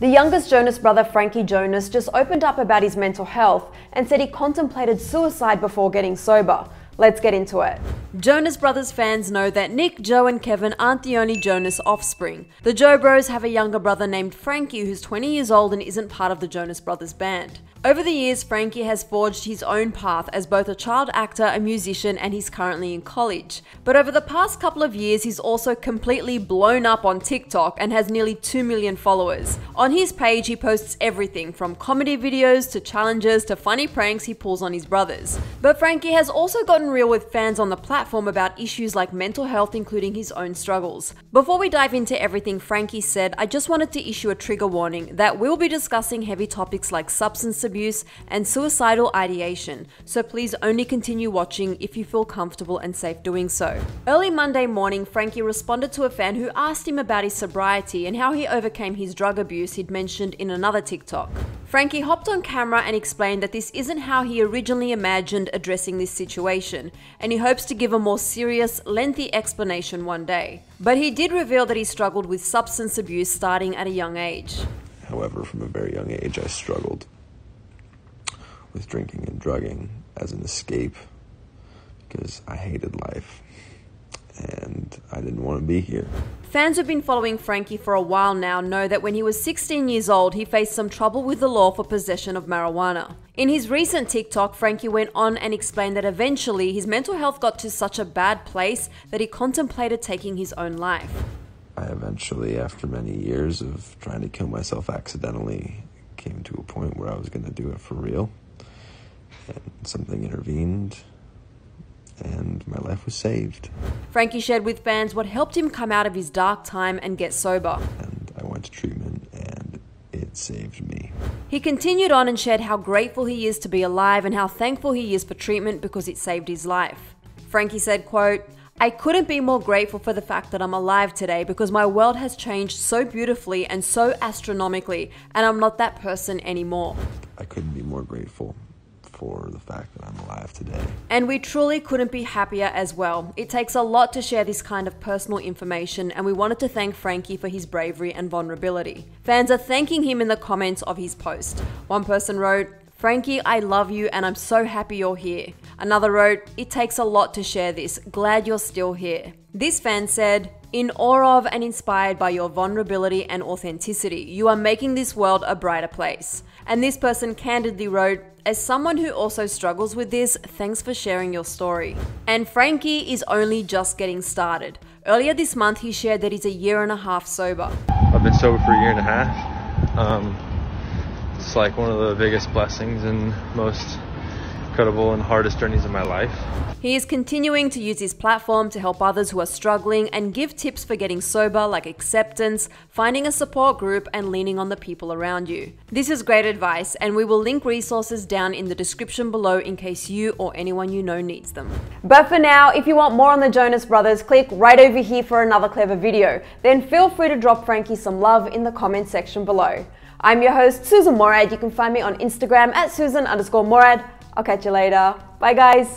The youngest Jonas brother, Frankie Jonas, just opened up about his mental health and said he contemplated suicide before getting sober. Let's get into it. Jonas Brothers fans know that Nick, Joe, and Kevin aren't the only Jonas offspring. The Jo Bros have a younger brother named Frankie who's 20 years old and isn't part of the Jonas Brothers band. Over the years, Frankie has forged his own path as both a child actor, a musician, and he's currently in college. But over the past couple of years, he's also completely blown up on TikTok and has nearly 2 million followers. On his page, he posts everything from comedy videos to challenges to funny pranks he pulls on his brothers. But Frankie has also gotten real with fans on the platform about issues like mental health, including his own struggles. Before we dive into everything Frankie said, I just wanted to issue a trigger warning that we'll be discussing heavy topics like substance abuse, and suicidal ideation, so please only continue watching if you feel comfortable and safe doing so. Early Monday morning, Frankie responded to a fan who asked him about his sobriety and how he overcame his drug abuse he'd mentioned in another TikTok. Frankie hopped on camera and explained that this isn't how he originally imagined addressing this situation, and he hopes to give a more serious, lengthy explanation one day. But he did reveal that he struggled with substance abuse starting at a young age. However, from a very young age, I struggled with drinking and drugging as an escape because I hated life and I didn't want to be here. Fans who've been following Frankie for a while now know that when he was 16 years old, he faced some trouble with the law for possession of marijuana. In his recent TikTok, Frankie went on and explained that eventually his mental health got to such a bad place that he contemplated taking his own life. I eventually, after many years of trying to kill myself accidentally, came to a point where I was going to do it for real and something intervened and my life was saved. Frankie shared with fans what helped him come out of his dark time and get sober. And I went to treatment and it saved me. He continued on and shared how grateful he is to be alive and how thankful he is for treatment because it saved his life. Frankie said, quote, I couldn't be more grateful for the fact that I'm alive today because my world has changed so beautifully and so astronomically, and I'm not that person anymore. I couldn't be more grateful for the fact that I'm alive today. And we truly couldn't be happier as well. It takes a lot to share this kind of personal information, and we wanted to thank Frankie for his bravery and vulnerability. Fans are thanking him in the comments of his post. One person wrote, Frankie, I love you and I'm so happy you're here. Another wrote, It takes a lot to share this. Glad you're still here. This fan said, in awe of and inspired by your vulnerability and authenticity, you are making this world a brighter place. And this person candidly wrote, as someone who also struggles with this, thanks for sharing your story. And Frankie is only just getting started. Earlier this month, he shared that he's a year and a half sober. I've been sober for a year and a half. Um, it's like one of the biggest blessings and most incredible and hardest journeys of my life. He is continuing to use his platform to help others who are struggling and give tips for getting sober, like acceptance, finding a support group, and leaning on the people around you. This is great advice, and we will link resources down in the description below in case you or anyone you know needs them. But for now, if you want more on the Jonas Brothers, click right over here for another Clevver video. Then feel free to drop Frankie some love in the comment section below. I'm your host, Sussan Mourad. You can find me on Instagram at Sussan underscore Mourad. I'll catch you later. Bye, guys.